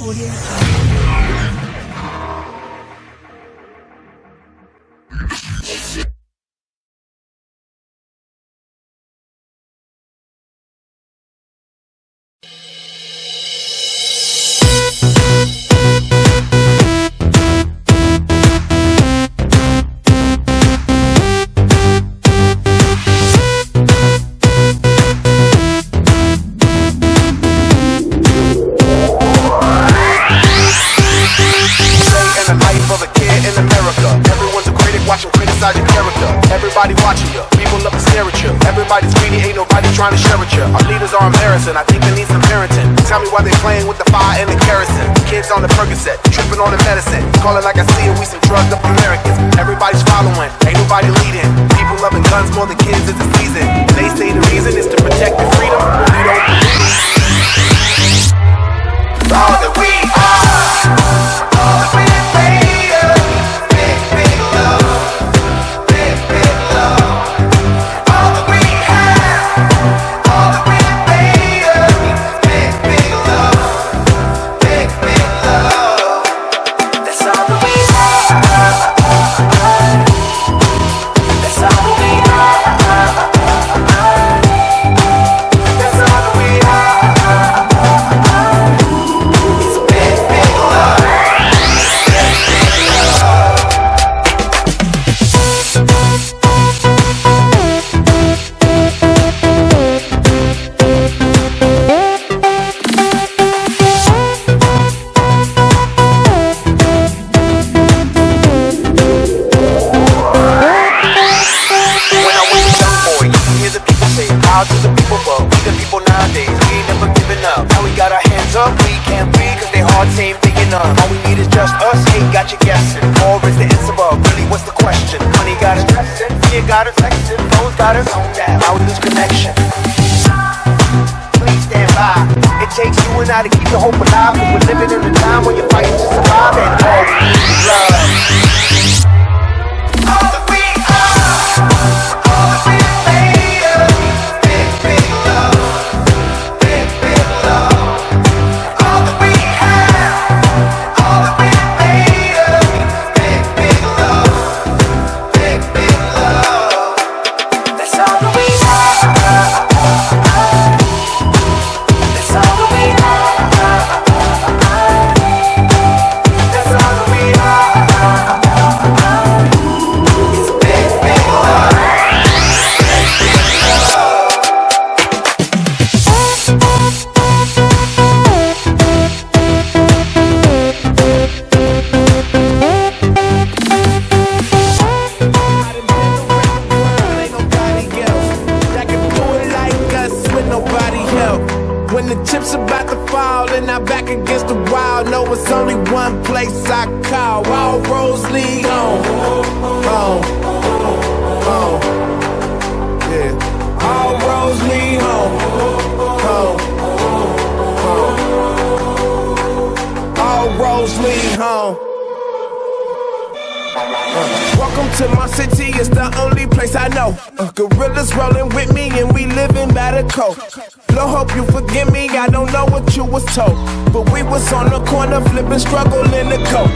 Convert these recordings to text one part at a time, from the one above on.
昨天 Everybody watching you, people love to stare at you. Everybody's greedy, ain't nobody trying to share with you. Our leaders are embarrassing, I think they need some parenting. Tell me why they playing with the fire and the kerosene. Kids on the Percocet, tripping on the medicine. Call it like I see it, we some drugged up Americans. Everybody hard same thing enough. All we need is just us, hate got you guessing. Or is the answer above? Really, what's the question? Money got us stressing, fear got us flexing, phones got us on that. Now we lose connection. Please stand by. It takes you and I to keep the hope alive. Cause we're living in a time when you're fighting to survive and all we need is love. All that we Ain't it's the only place I know. Uh, gorillas rolling with me and we living by the code. Lord, hope you forgive me, I don't know what you was told. But we was on the corner flipping, struggling the coat.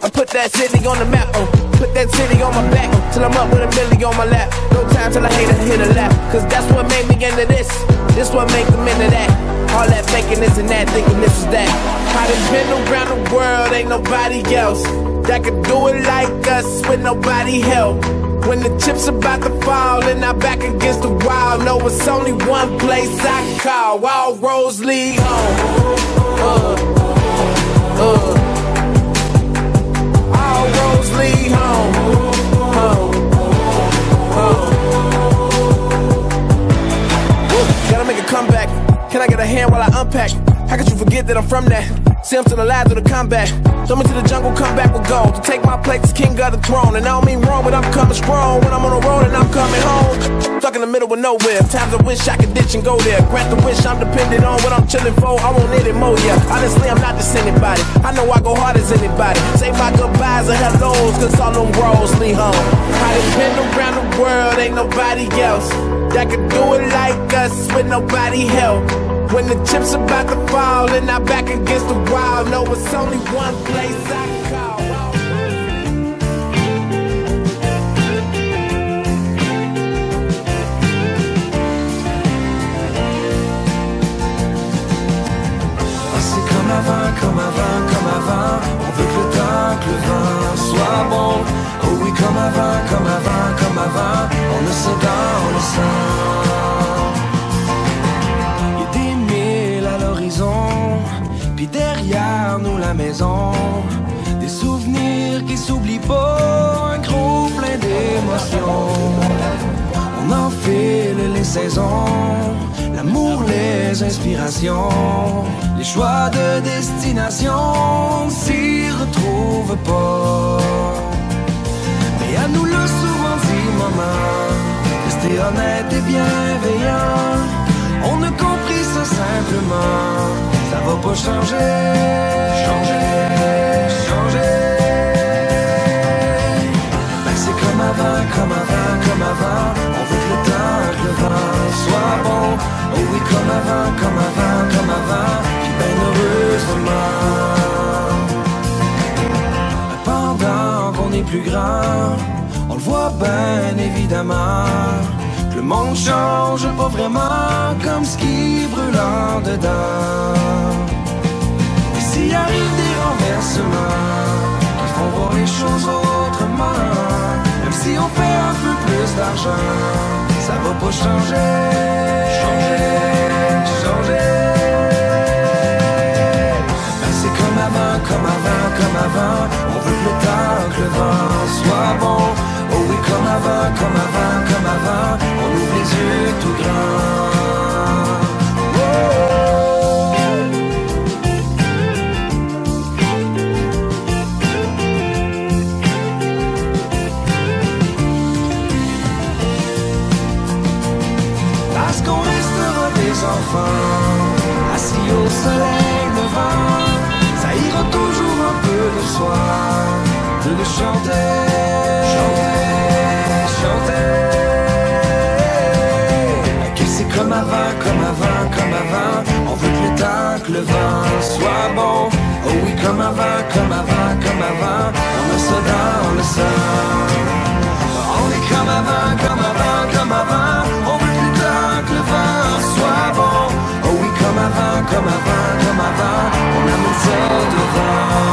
I put that city on the map, oh. Put that city on my back, oh, till I'm up with a million on my lap. No time till I hate to hit a lap, cause that's what made me into this. This what make them into that. All that faking this and that, thinking this is that. I done been around the world, ain't nobody else that could do it like us with nobody help. When the chips about to fall and I back against the wall, know it's only one place I call. All roads lead home. Uh, uh. All roads lead. Home. Gotta make a comeback. Can I get a hand while I unpack? How could you forget that I'm from that? See, I'm still alive through the combat. Throw me to the jungle, come back with gold. To take my place as king of the throne. And I don't mean wrong, but I'm coming strong. When I'm on the road and I'm coming home. Stuck in the middle of nowhere. Times I wish I could ditch and go there. Grant the wish I'm dependent on what I'm chilling for. I won't need it more, yeah. Honestly, I'm not just anybody. I know I go hard as anybody. Say my goodbyes and hellos, cause all them roads lead home. I done been around the world, ain't nobody else that could do it like us with nobody help. When the chips about to fall and I back against the wall, know it's only one place I call. Des souvenirs qui s'oublient pas. Un gros plein d'émotions. On enfile les saisons, l'amour, les inspirations, les choix de destination s'y retrouvent pas. Mais à nous le souvent dit, maman, rester honnête et bienveillant. On a compris simplement, ça va pas changer, changer, changer. Ben c'est comme avant, comme avant, comme avant. On veut que le temps, que le vent soit bon. Oh oui, comme avant, comme avant, comme avant. Puis ben heureusement. Pendant qu'on est plus grand, on le voit bien évidemment. Monde change pas vraiment comme ce qui brûle en dedans. Et s'il arrive des renversements qui font voir les choses autrement, même si on fait un peu plus d'argent, ça va pas changer. Changer, changer. Ben, c'est comme avant, comme avant, comme avant. On veut le temps, que le tout. Parce qu'on restera des enfants Assis au soleil levant Ça ira toujours un peu de soi De le Chanter le vent soit bon. Oh oui, comme avant, comme avant, comme avant. On le sent, on le sent. On est comme avant, comme avant, comme avant. On veut plus tard que le vent soit bon. Oh oui, comme avant, comme avant, comme avant. On amène ça devant.